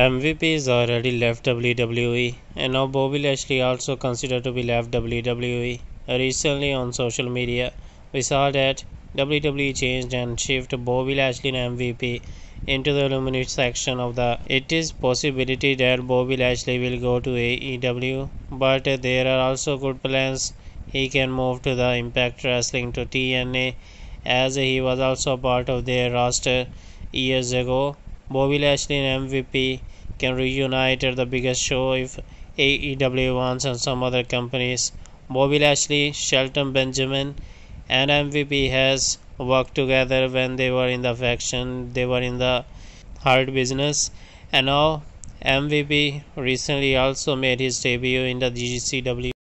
MVP is already left WWE and now Bobby Lashley also considered to be left WWE. Recently on social media, we saw that WWE changed and shifted Bobby Lashley and MVP into the Alumni section of the. It is possibility that Bobby Lashley will go to AEW, but there are also good plans. He can move to the Impact Wrestling to TNA, as he was also part of their roster years ago. Bobby Lashley and MVP can reunite at the biggest show if AEW wants and some other companies. Bobby Lashley, Shelton Benjamin, and MVP has worked together when they were in the faction. They were in the Hurt Business, and now MVP recently also made his debut in the GCW.